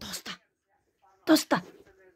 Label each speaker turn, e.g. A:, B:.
A: どうした？どうした？